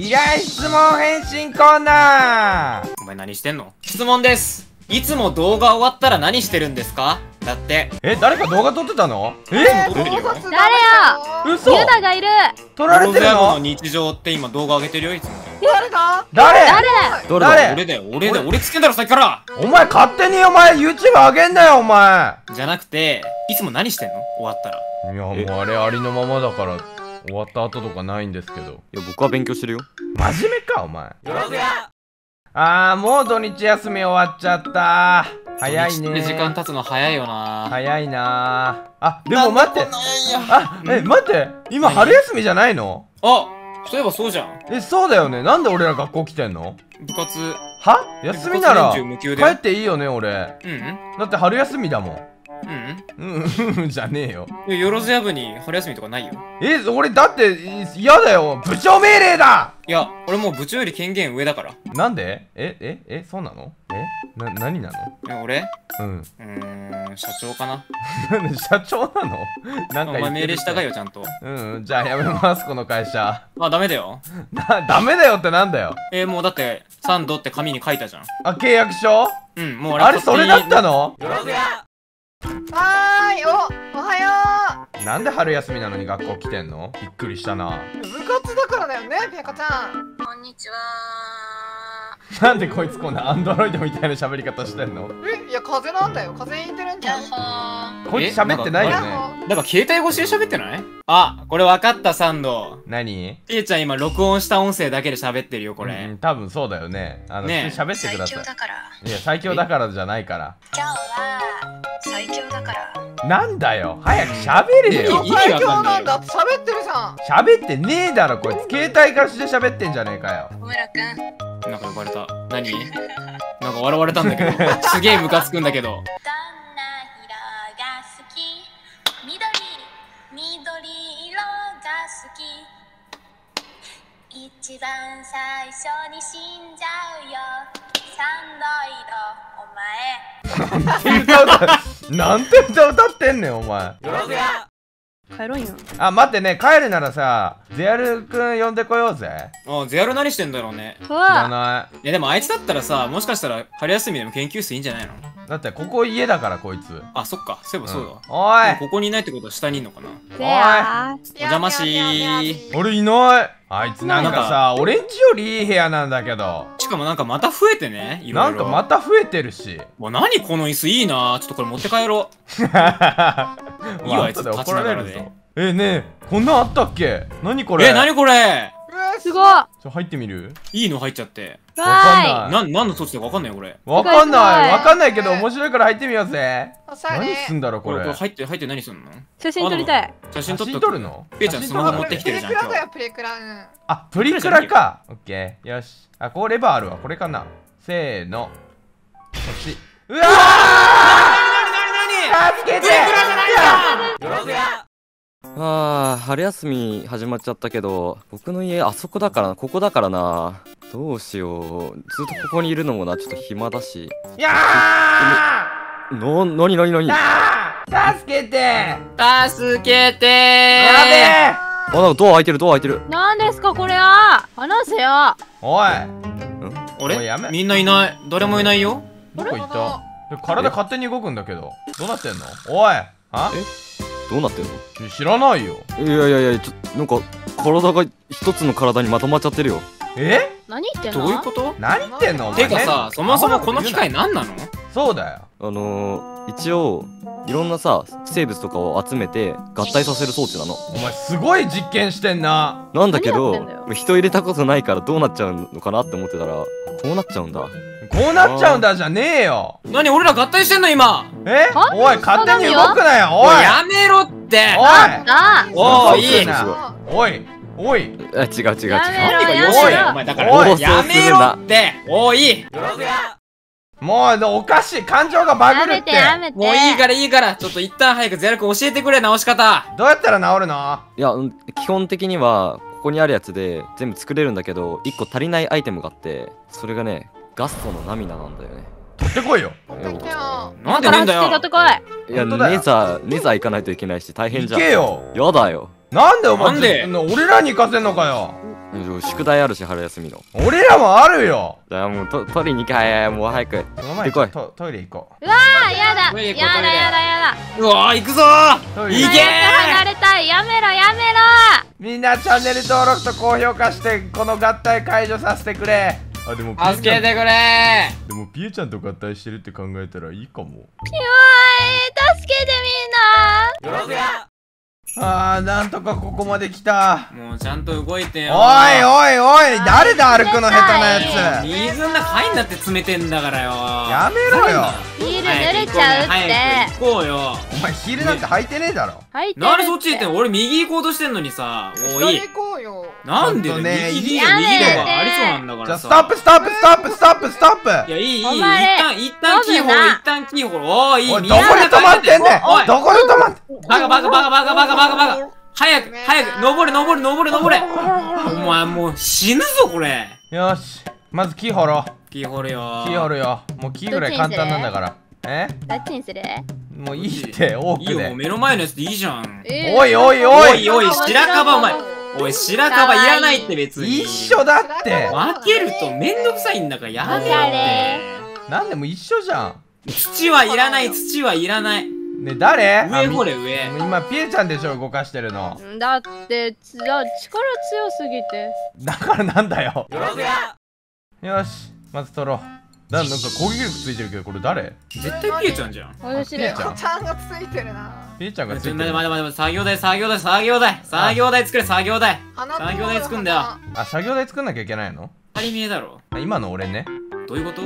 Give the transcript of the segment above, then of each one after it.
意外質問返信コーナー。お前何してんの？質問です。いつも動画終わったら何してるんですか？だって。え誰か動画撮ってたの？え？撮ってるよ。誰誰や？嘘。ユダがいる。撮られてるの？の日常って今動画上げてるよいつも。誰だ？誰？誰？誰？誰俺だよ。俺だよ。俺つけんだろさっきから。お前勝手にお前 YouTube 上げんなよお前。じゃなくていつも何してんの？終わったら。いやもうあれありのままだから終わった後とかないんですけど。いや僕は勉強してるよ。真面目かお前。あーもう土日休み終わっちゃった。早いね。時間経つの早いよな。早いな。あでも待って。あえ待って。今春休みじゃないの？あそういえばそうじゃん。えそうだよね。なんで俺ら学校来てんの？部活。は？休みなら帰っていいよね俺。うんうん。だって春休みだもんうん。うん。う んじゃねえよ。うんよろずや部に春休みとかないよ。え俺だってい嫌だよ。部長命令だ！いや俺もう部長より権限上だから。なんで？えええそうなの？え？な何なの？え俺？うん。うーん社長かな。社長なの？なんおか言ってる前命令したがよちゃんと。うんうんじゃあやめますこの会社。あダメだよ。なダメだよってなんだよ。えー、もうだってサンドって紙に書いたじゃん。あ契約書？うんもうあれそれだったの？のはーいおおはよなんで春休みなのに学校来てんの？びっくりしたな。う部活だからだよねペカちゃん。こんにちは。なんでこいつこんなアンドロイドみたいな喋り方してんの？えいや風邪なんだよ。風邪ひいてるんじゃん。こいつ喋ってないよね。ほなんか携帯越しで喋ってない？あこれ分かったサンド。何？ピーちゃん今録音した音声だけで喋ってるよこうれん多分そうだよね。あのね。普通に喋ってく最ださ強だから。いいや最強だからじゃないから。今日は最強だから。なんだよ。早く喋れよ。最強なんだ。って喋ってるじゃん。喋ってねえだろこいつ。携帯からして喋ってんじゃねえかよ。小村くん。なんか呼ばれた。何？なんか笑われたんだけど。すげえムカつくんだけど。どんな色が好き。緑緑色が好き。一番最初に死んじゃうよ。三の色お前。歌歌なんて歌歌ってんねんお前帰ろんよ。あ待ってね帰るならさゼアルくん呼んでこようぜ。あゼアル何してんだろうね。う知らわない。やでもあいつだったらさもしかしたら春休みでも研究室いいんじゃないの？いだってここ家だからこいつ。あそっか。そういえばそうだ、ん。おい。ここにいないってことは下にいんのかな？せや。お邪魔しー。俺いない。あいつなんかさ俺んちよりいい部屋なんだけど。しかもなんかまた増えてねいろろ。ないんかまた増えてるし。もう何この椅子いいなちょっとこれ持って帰ろう いいわあいつ立ち怒られるながらでぞえねえこんなんあったっけ？何これ？え何これ？すごい。わちょ入ってみる？いいの入っちゃって。わかんない。なん何の措置だかわかんないよこれ。わかんない。わかんないけど面白いから入ってみようぜ。何すんだろこれ？入って入って何すんの？写真撮りたい。写真撮っ写とく真撮るの？ペイちゃんスマホ持ってきてるじゃんプレクラだよプレクラうん。あプリクラか。オッケー。よし。あこうレバーあるわ。これかな。せーの。こっち。うわー助けて。あー春休み始まっちゃったけど僕の家あそこだからなここだからな。どうしよう。ずっとここにいるのもなちょっと暇だし。いやな、なになになに？ーあ、あー！助けて！助けてやべ！えなんかドア開いてるドア開いてる。なんですかこれは？話せよ。おい。あおいやめ。れみんないない。誰もいないよ。どこ行った？で体勝手に動くんだけど。どうなってんの？おい！あどうなってんの？知らないよ。いやいやいやちょなんか体が一つの体にまとまっちゃってるよ。え？何言ってんの？どういうこと？何言ってんの？お前てかさそもそもこの機械何なの？そうだよ。あのー、一応いろんなさ生物とかを集めて合体させる装置なの。お前すごい実験してんな。なんだけ何やってんだよ。ど人入れたことないからどうなっちゃうのかなって思ってたらこうなっちゃうんだこうなっちゃうんだじゃねえよ。何俺ら合体してんの今。え？はおい勝手に動くなよおい。おいやめろって。おい。あおい。いいおいおい。え違う違う違う。やめろ何がよしお前だかおい。らやめろって。おい。もうおかしい。感情がバグやるって。もういいからいいから。ちょっと一旦早くゼラ君教えてくれ直し方。どうやったら治るの？いやうん基本的にはここにあるやつで全部作れるんだけど1個足りないアイテムがあってそれがねガストの涙なんだよね。取ってこいよ。なんでねえんだよ。取ってこい。いやネザーネザー行かないといけないし大変じゃん。行けよ。やだよ。なんでお前なんで？ず俺らに行かせんのかよ。宿題あるし春休みの。俺らもあるよ。じゃあもうと取りに行けもう早く。その前に行こい。トトイレ行こう。わーやだ。やだやだやだ。うわー行くぞうトイレ。いけ早く離れたい。やめろやめろ。みんなチャンネル登録と高評価してこの合体解除させてくれあでもピエ助ちゃん。けてくれ。でもピエちゃんと合体してるって考えたらいいかも。うわー助けてみんな。よろずや。あーなんとかここまで来た。もうちゃんと動いておいよおいおい誰だ歩くの下手なやつ。水の中入んなって詰めてんだからよ。やめろよ。ヒール濡れちゃうって。行こうよ。お前ヒールなんて履いてねえだろ。入ってるなんでそっち行ってんの？俺右行こうとしてんのにさおい一緒に行こうよ。なんでね右右やめて。右とかありそうなんだかじゃあらさストップストップストップストップストップ。いやいいいい。一旦一旦キーホル一旦キーホル。おーいい。おい右どこで止まってんねん？おい。どこで止まってバカバカバカバカバカバカバカ。早く早く。登れ登れ登れ登れ。お前もう死ぬぞこれ。よし。まずキーホロキーホルよキーホルよもうキーぐらい簡単なんだから。え？どっちにする？もういいって多くいいよもうで目の前のやつでいいじゃん。えーおいおいおい。おいおい白樺お前。おい白樺いらないって別に。一緒だって。分けるとめんどくさいんだからやめおしゃよれってなんでも一緒じゃん。土はいらない土はいらない。ね誰？あ上み掘れ上。今ピエちゃんでしょ動かしてるの。だってつだ力強すぎて。だからなんだよ。よしまず取ろう。だなんか攻撃力ついてるけどこれ誰？絶対ピエちゃんじゃん。私でピエちゃん。ちゃんがついてるな。ピエちゃんがついて待ってる待って待って作業台作業台作業台作業台作れ作業台花作業台作んだよ。あ作業台作んなきゃいけないの？当たり前だろ。あ今の俺ね。どういうこと？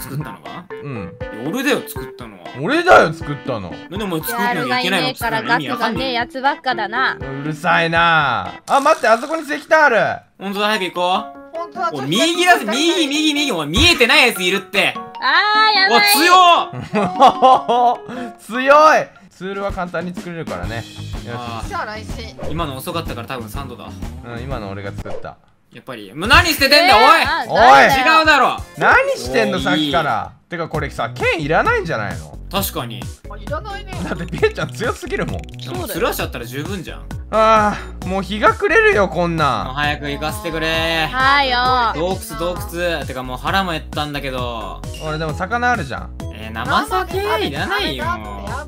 作ったのがうん。俺だよ作ったのは。俺だよ作ったの。なんでお前作やんなきゃいけないの？いからガツがねえやつばっかだな。うるさいな。あ待ってあそこに石炭ある。ほんとだ早く行こ本当だうおい右だぜ右右右お前見えてないやついるって。あーやおばい。強っ強い。ツールは簡単に作れるからね。よあじゃあ来世ー今の遅かったから多分3度だ。し、うん、今の俺が作ったやっぱりもう何しててんだよえーあおいおい。違うだろ。何してんのさっきから。てかこれさ剣いらないんじゃないの？確かに。あいらないね。だってピエちゃん強すぎるもん。でもそうだよ。スラッシュあったら十分じゃん。ああもう日が暮れるよこんな。ん早く行かせてくれ。はいよ。洞窟洞窟。てかもう腹も減ったんだけど。俺でも魚あるじゃん。えー、生酒いらないよ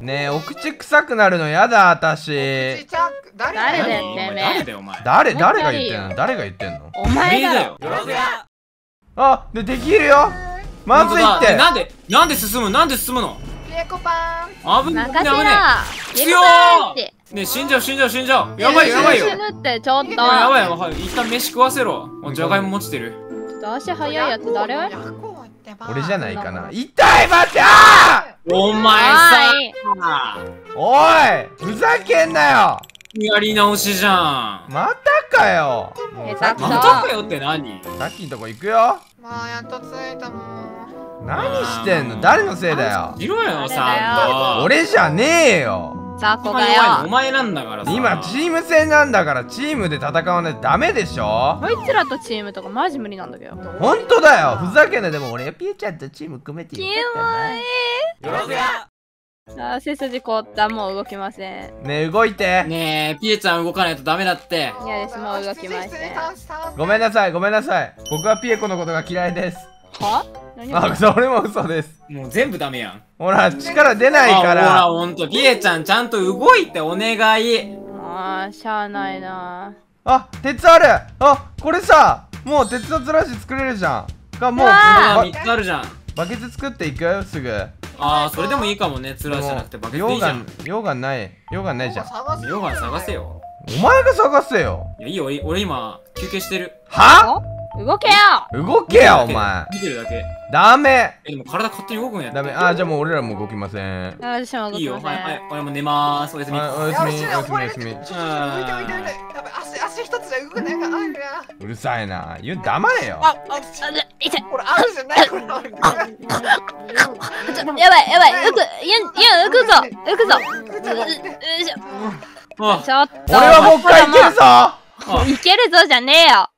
ねえお口臭くなるのやだ私。ちっちゃく誰誰だよ誰だよお前。誰誰が言ってんの？誰が言ってんの？お前だろ。よあでできるよ。まずいって。なんで？なんで進む？なんで進むの？ピエコパン。危ない危ない強ねえ死んじゃう死んじゃう死んじゃう。やばいよやばいよ。死ぬってちょっと。やばいよはい。一旦飯食わせろ。おじゃがいも持ちてる。ちょっと足速いやつ誰？俺じゃないかな。痛い待ってあお前さおいーおいふざけんなよ。やり直しじゃん。またかよ。まそ。たかよって何？さっきんとこ行くよ。まあやっと着いたもん。何してんの？誰のせいだよ。しろよ誰だよさんと俺じゃねえよ。一雑魚がよ。お前なんだからさ。今チーム戦なんだからチームで戦わないとダメでしょ。こいつらとチームとかマジ無理なんだけど。ほんとだよ。ふざけんな。でも俺ピエちゃんとチーム組めてキよかったモいよろずやあー背筋凍った。もう動きません。ねえ動いて。ねえピエちゃん動かないとダメだって。嫌ですもう動きません。ごめんなさいごめんなさい。僕はピエコのことが嫌いです。は？何あそれも嘘です。もう全部ダメやん。ほら力出ないかあほららほんとピエちゃんちゃんと動いてお願い。あーしゃあないな。あ鉄ある。あこれさもう鉄のつらし作れるじゃん。がもうあば3つあるじゃん。バケツ作っていく？すぐああそれでもいいかもね。つらじゃなくてバケツでいいじゃん。溶岩ない。溶岩ないじゃん。探せヨガ探せよ。お前が探せよ。いやいいよ。俺俺今休憩してる。は？お動けよ。動けよお前。見てるだけ。ダメ。えでも体勝手に動くんやダメ。あじゃあもう俺らも動きません。私も動いいよきません。はいはい俺も寝まーす。おやすみ。はいおやすみ。おやすみおやすみ。ちょっと浮いて浮いて浮いて。やばい足足一つじゃ動くねがあるな。うるさいな。言う黙れよ。あああ痛い。これあるじゃない。これあるちょやばいやばい。浮くいやいや浮くぞ。浮くぞ。よいしょあちょっと俺はもう一回いけるぞ。あいけるぞじゃねえよ。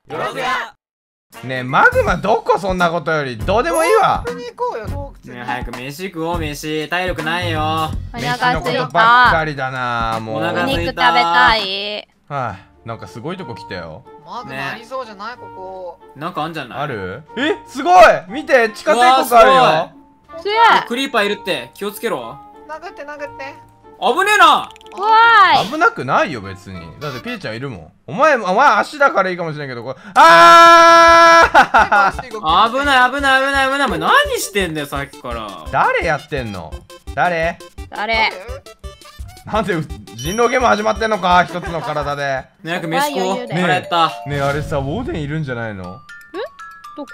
ねえマグマどこそんなことよりどうでもいいわ。ねえ早く飯食おう飯。体力ないよ。お飯腹すいのことばっかたりだなもう。お肉食べたい。はあなんかすごいとこ来たよ。マグマありそうじゃない？ここ。なんかあんじゃない？ある？えすごい！見て地下帝国あるよすげえクリーパーいるって気をつけろ殴って殴って危ねえな怖い危なくないよ別にだってピエちゃんいるもんお前お前足だからいいかもしれんけどこれあー危ない危ない危ない危ないお前何してんだよさっきから誰やってんの誰誰なんで人狼ゲーム始まってんのか一つの体でね早く飯食おう腹減ったねえあれさウォーデンいるんじゃないのどこ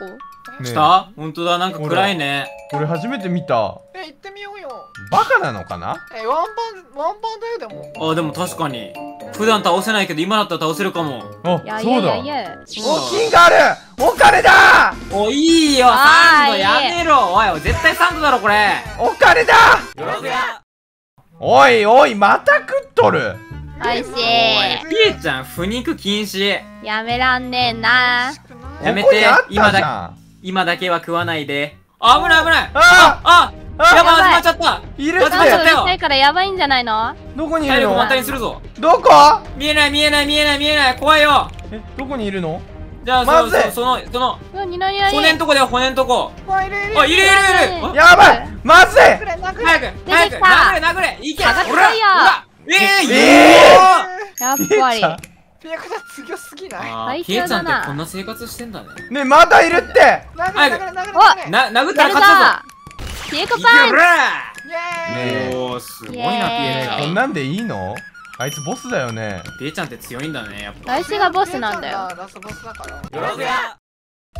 ねえ。した？本当だ。なんか暗いね。俺初めて見た。え行ってみようよ。バカなのかな？えワンパンワンパンだよでも。あでも確かに。普段倒せないけど今だったら倒せるかも。あそうだやいやいや。お金がある。お金だ！おいいよ。サンドやめろ。おい絶対サンドだろこれ。お金だ！おいおいまた食っとる。おいしおいピエちゃん不肉禁止。いやめらんねえな。やめて。今だ今だけは食わないで。あ危ない危ない。あああやばい。やばい始まっちゃった。いるっ始まっちゃってたよやばいんじゃないのどこにいるの？体力満タンにするぞ。どこ？見えない見えない見えない見えない。怖いよ。えどこにいるの？じゃあまず。いそのその骨んとこだよ骨んとこ。わいるいる。あいるいるいる。あやばい。まず。い早く早く。殴れ殴れ。いけ。ほら。ほら。ええー、えやっぱりピエカちゃん強すぎない？ピエちゃんってこんな生活してんだね。ねえまだいるって！殴れ殴れ殴れな殴ったら勝つぞぞピエコパンるイエーイ。ねえおーすごいなピイ。エちゃん。こんなんでいいの？あいつボスだよね。ピエちゃんって強いんだねやっぱ。来週がボスなんだよ。ラスボスだから。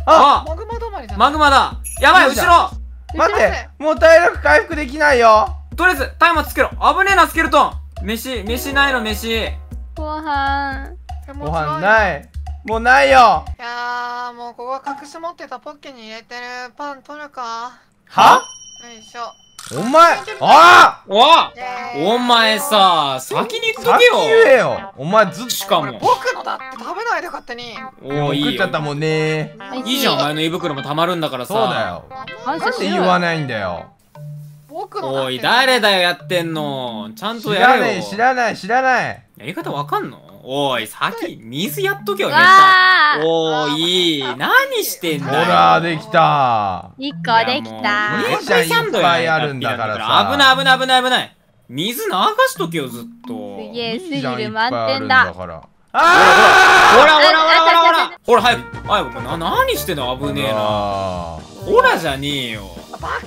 あマグマ止まりじゃん。マグマだ。やばい後ろ。待ってもう体力回復できないよ。とりあえずタイマーつけろ。危ねえなスケルトン。飯飯ないの飯。ご飯ご飯い。ないもうないよ。いやーもうここは隠し持ってたポッケに入れてるパン取るか。は？よいしょ。お前あおイエーイお前さ先に言っあ先とけ言えよ。よお前ずっしかも。僕のだって食べないで勝手に。おーいいよ。食っちゃったもんね。いいじゃんお前の胃袋もたまるんだからさ。そうだよ。なんで言わないんだよ。僕のだっておい誰だよやってんの。ちゃん知とやれよ。らない知らない知らない。やり方わかんの？おい先水やっとけようヘッわーおー。いい。何してんほだよ。らできた。一個できた。もう姉ちゃんいっぱいあるんだからさ。危ない危ない危ない危ない。水流しとけよずっと。すげえスリル満点だんだから。あほらほらほらほらほら。ほら早く早くな何してんの危ねえな。あほらじゃねえよ。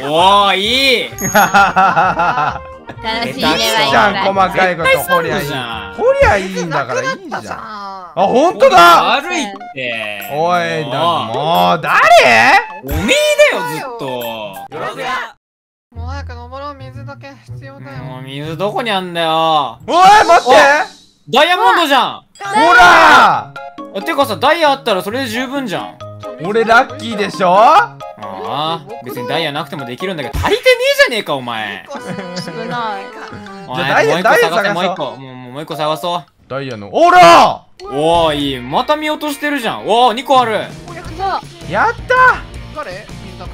おーいい 楽しいじゃん細かいこと掘りゃいい。そうじゃん掘りゃいいんだからいいじゃん。あ本当だ。悪いって。おいだ。ももう誰？うおめえだよずっと。もう早く登ろう。水だけ必要だよ。もう水どこにあんだよ。おい待って。ダイヤモンドじゃん。ほら。あてかさダイヤあったらそれで十分じゃん。俺ラッキーでしょ？ああ別にダイヤなくてもできるんだけど足りてねえじゃねえかお前。少ないおじゃあダイヤもう一個ダイヤ探せ探そう。もう一個もう一個探そダイヤのおらうおーいいまた見落としてるじゃん。おお2個ある。やった！誰？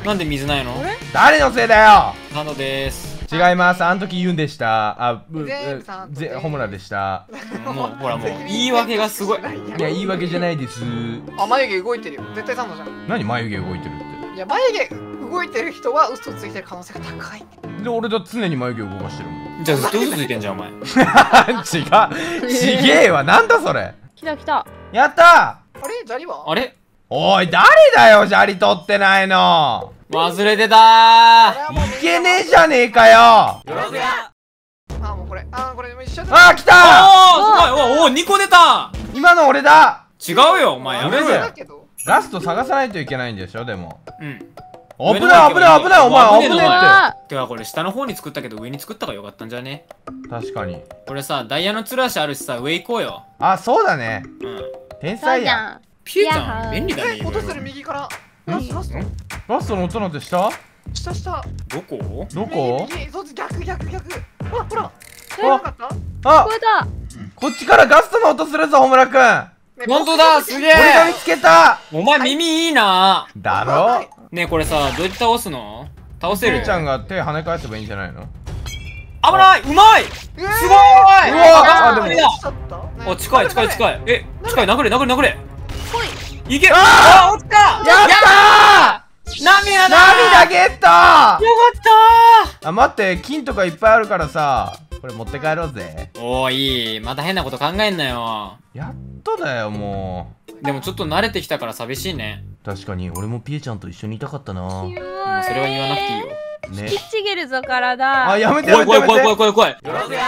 なんで水ないの？誰のせいだよ！なのです。違います。あの時言うんでした。あぶ全部さんとぜホムラでした。もうほらもう。言い訳がすごい。いや言い訳じゃないです。あ眉毛動いてるよ。絶対サンドじゃん。何眉毛動いてるっいや眉毛動いてる人は嘘ついてる可能性が高い。てで俺だ常に眉毛動かしてるもん。じゃあずっと嘘ついてんじゃんお前。違う。ちげえわ。なんだそれ。来た来た。やった！あれ？砂利は？あれ？おい誰だよ砂利取ってないの。忘れてたー。いけねえじゃねえかよ。あもうこれ。あこれ一緒だ。あ来た！おーすごい。おお2個出た。今の俺だ。違うよお前。やめろよ。よだけどガスト探さないといけないんでしょでも。うん。危ない危ない危ないお前危ねえっあてかこれ下の方に作ったけど上に作ったからよかったんじゃね？て確かに。これさダイヤのつる足あるしさ上行こうよ。あそうだね。うん。天才や。ゃん。ピエちゃん便利だねえ落とせる右から。ラストラスト。ガストの音なんてした？下下。どこ？どこ？右右。そっち逆逆逆。ほらほら。え？なかった？あこれだこっちからガストの音するぞホムラくん。ね本当だすげ俺が見えつけた。お前耳いいな。だろ？ねえこれさどうやって倒すの？倒せる？ちゃんが手跳ね返せばいいんじゃないの？危ないうまい！すごい！うわあ近い近い近い。え近い殴れ殴れ殴れ。ほい。いけ。ああ落ちた。やった涙だ。涙ゲットよかったあ待って金とかいっぱいあるからさこれ持って帰ろうぜ。おーいい。また変なこと考えんなよ。やっとだよもでもちょっと慣れてきたから寂しいね。う確かに。俺もピエちゃんと一緒にいたかったな。もうそれは言わなくていいよ。ね。引きちぎるぞ体。あやめてや怖いめて。怖い怖い怖い。怖い怖い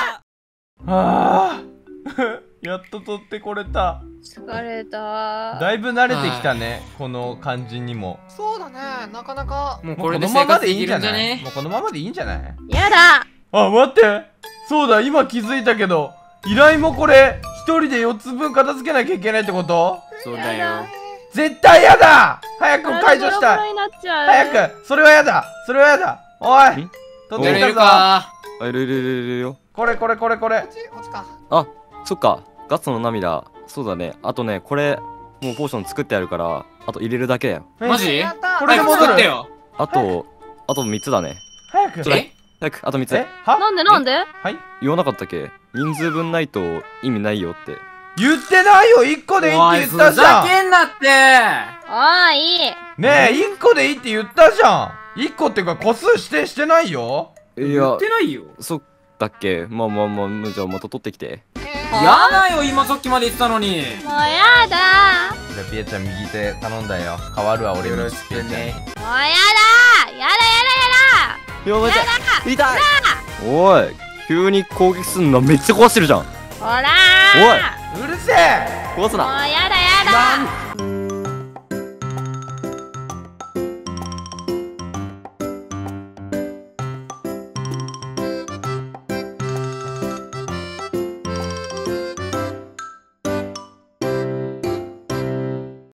あー。やっと取ってこれた。疲れた。だいぶ慣れてきたねこの感じにも。そうだね。なかなか。もうここれで生のままでいい活できるんじゃないね？もうこのままでいいんじゃない？やだ。あ待ってそうだ今気づいたけど依頼もこれ一人で4つ分片付けなきゃいけないってこと？そうだよ。絶対やだ！早く解除したい。早くそれはやだ。それはやだ。おいん取ってきたぞ。かあいるいるいるいるよ。これこれこれこれ。こっちこっちか。あそっか。ガッツの涙。そうだね。あとねこれもうポーション作ってあるからあと入れるだけだよえマジ？これで戻る。作ってよ。あとあと3つだね。早く。え？早くあと3つ。え？は？なんでなんで？はい？言わなかったっけ？人数分ないと意味ないよって。言ってないよ。1個でいいって言ったおいふざじゃんけんなって。ああいい。ねえ1個でいいって言ったじゃん。1個っていうか個数指定してないよ。いや言ってないよ。そっだっけ？まあまあまあじゃあまた取ってきて。えやだよ今さっきまで言ってたのに。もうやだ。じゃあピエちゃん右手頼んだよ。変わるわ俺よろしくね。もうやややばい痛い。痛いおい急に攻撃すんのめっちゃ壊してるじゃん。だほらおい。うるせえ。壊すな。もうやだやだ